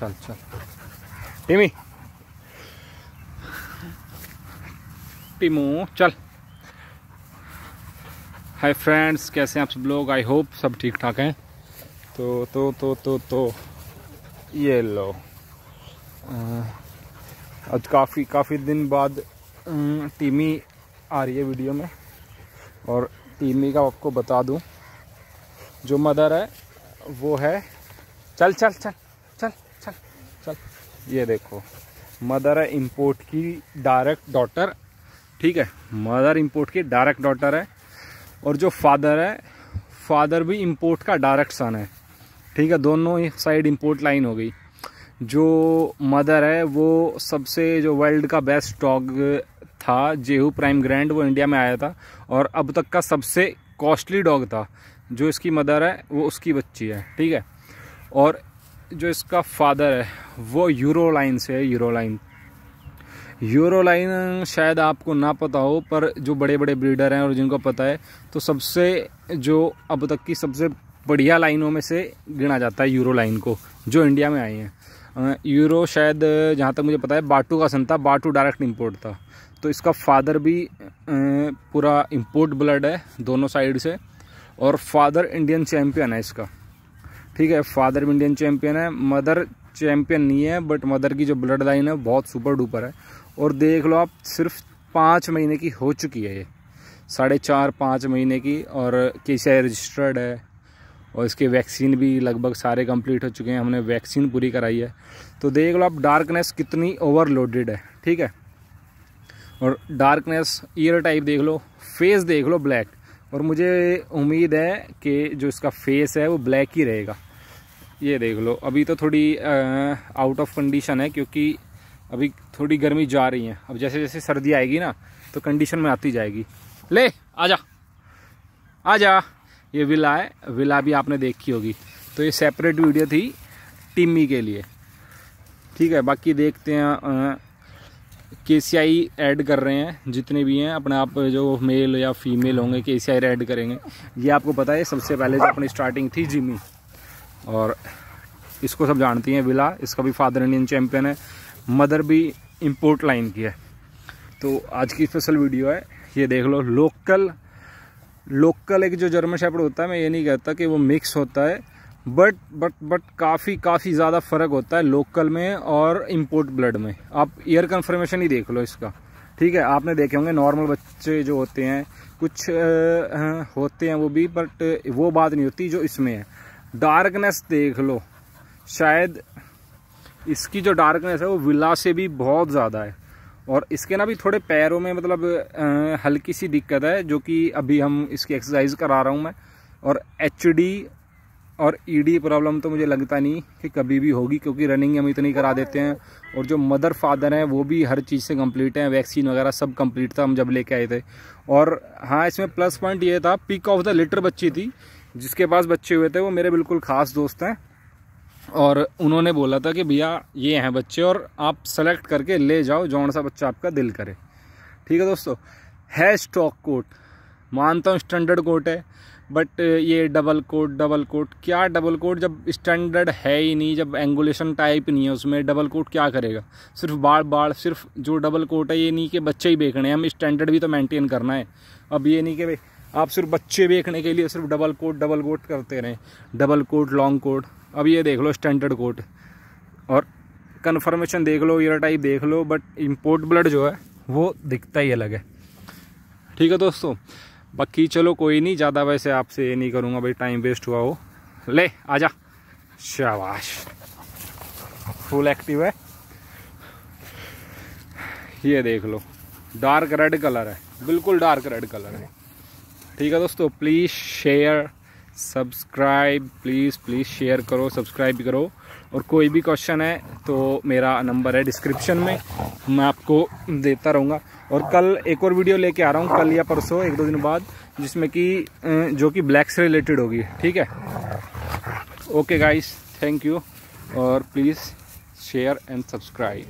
चल चल। टिमी टिमो चल। हाय फ्रेंड्स कैसे हैं आप सब लोग? आई होप सब ठीक ठाक हैं। तो तो तो तो तो ये लो। आज काफ़ी काफ़ी दिन बाद टीमी आ रही है वीडियो में। और टीमी का आपको बता दूँ, जो मदर है, वो है चल चल चल। ये देखो मदर है इंपोर्ट की डायरेक्ट डॉटर ठीक है? मदर इम्पोर्ट की डायरेक्ट डॉटर है, और जो फादर है फादर भी इम्पोर्ट का डायरेक्ट सन है, ठीक है? दोनों ही साइड इम्पोर्ट लाइन हो गई। जो मदर है, वो सबसे जो वर्ल्ड का बेस्ट डॉग था जेहू प्राइम ग्रैंड वो इंडिया में आया था, और अब तक का सबसे कॉस्टली डॉग था। जो इसकी मदर है, वो उसकी बच्ची है, ठीक है? और जो इसका फादर है, वो यूरो लाइन से है यूरो लाइन यूरो लाइन शायद आपको ना पता हो, पर जो बड़े बड़े ब्रीडर हैं और जिनको पता है तो सबसे जो अब तक की सबसे बढ़िया लाइनों में से गिना जाता है यूरो लाइन को, जो इंडिया में आई हैं। यूरो शायद, जहाँ तक मुझे पता है, बाटू का सन था बाटू डायरेक्ट इम्पोर्ट था। तो इसका फादर भी पूरा इम्पोर्ट ब्लड है, दोनों साइड से, और फादर इंडियन चैम्पियन है इसका। ठीक है फादर इंडियन चैम्पियन है मदर चैम्पियन नहीं है बट मदर की जो ब्लड लाइन है, बहुत सुपर डुपर है। और देख लो आप, सिर्फ़ पाँच महीने की हो चुकी है ये। साढ़े चार, पाँच महीने की, और के रजिस्टर्ड है, और इसके वैक्सीन भी लगभग सारे कंप्लीट हो चुके हैं, हमने वैक्सीन पूरी कराई है। तो देख लो आप डार्कनेस कितनी ओवरलोडेड है, ठीक है? और डार्कनेस ईयर टाइप देख लो फेस देख लो ब्लैक और मुझे उम्मीद है कि जो इसका फेस है, वो ब्लैक ही रहेगा। ये देख लो, अभी तो थोड़ी आउट ऑफ़ कंडीशन है क्योंकि अभी थोड़ी गर्मी जा रही है। अब जैसे जैसे सर्दी आएगी ना तो कंडीशन में आती जाएगी। ले, आजा। आजा। ये विला है, विला भी आपने देखी होगी। तो ये सेपरेट वीडियो थी टिम्मी के लिए। ठीक है, बाकी देखते हैं के सी आई ऐड कर रहे हैं, जितने भी हैं, अपने आप जो मेल या फीमेल होंगे के सी आई ऐड करेंगे। ये आपको पता है, सबसे पहले जो अपनी स्टार्टिंग थी जिमी और इसको सब जानती हैं विला इसका भी फादर इंडियन चैम्पियन है। मदर भी इम्पोर्ट लाइन की है। तो आज की स्पेशल वीडियो है ये देख लो लोकल लोकल एक जो जर्मन शेपर्ड होता है मैं ये नहीं कहता कि वो मिक्स होता है बट बट बट काफ़ी काफ़ी ज़्यादा फ़र्क होता है लोकल में और इम्पोर्ट ब्लड में। आप ईयर कन्फर्मेशन ही देख लो इसका। ठीक है आपने देखे होंगे नॉर्मल बच्चे जो होते हैं कुछ आ, होते हैं वो भी बट वो बात नहीं होती जो इसमें है। डार्कनेस देख लो। शायद इसकी जो डार्कनेस है, वो विला से भी बहुत ज़्यादा है। और इसके ना भी थोड़े पैरों में मतलब हल्की सी दिक्कत है, जो कि अभी हम इसकी एक्सरसाइज करा रहा हूँ मैं। और एचडी और ईडी e प्रॉब्लम तो मुझे लगता नहीं कि कभी भी होगी, क्योंकि रनिंग हम इतनी करा देते हैं। और जो मदर फादर हैं, वो भी हर चीज़ से कंप्लीट हैं। वैक्सीन वगैरह सब कंप्लीट था, हम जब लेके आए थे। और हाँ इसमें प्लस पॉइंट ये था पिक ऑफ़ द लिटर बच्ची थी। जिसके पास बच्चे हुए थे, वो मेरे बिल्कुल खास दोस्त हैं। और उन्होंने बोला था कि, भैया, ये हैं बच्चे और आप सेलेक्ट करके ले जाओ, जौन सा बच्चा आपका दिल करे। ठीक है दोस्तों? है स्टॉक कोट मानता हूँ स्टैंडर्ड कोट है बट ये डबल कोट डबल कोट क्या डबल कोट जब स्टैंडर्ड है ही नहीं, जब एंगुलेशन टाइप नहीं है उसमें डबल कोट क्या करेगा? सिर्फ़ बाढ़ बाढ़ सिर्फ़ जो डबल कोट है, ये नहीं कि बच्चे ही बेचने हैं, हम स्टैंडर्ड भी तो मेंटेन करना है। अब ये नहीं कि आप सिर्फ़ बच्चे बेचने के लिए सिर्फ़ डबल कोट डबल कोट करते रहें। डबल कोट लॉन्ग कोट अब ये देख लो स्टैंडर्ड कोट और कन्फर्मेशन देख लो ईयर टाइप देख लो बट इम्पोर्ट ब्लड जो है, वो दिखता ही अलग है। ठीक है दोस्तों? बाकी चलो, कोई नहीं, ज़्यादा वैसे आपसे ये नहीं करूँगा, भाई टाइम वेस्ट हुआ हो। ले, आजा। शाबाश। फुल एक्टिव है। ये देख लो। डार्क रेड कलर है। बिल्कुल डार्क रेड कलर है। ठीक है दोस्तों please share subscribe please please share करो सब्सक्राइब भी करो। और कोई भी क्वेश्चन है तो मेरा नंबर है डिस्क्रिप्शन में, मैं आपको देता रहूँगा। और कल एक और वीडियो लेके आ रहा हूँ, कल या परसों, एक दो दिन बाद, जिसमें कि जो कि ब्लैक से रिलेटेड होगी, ठीक है? ओके गाइस थैंक यू और प्लीज़ शेयर एंड सब्सक्राइब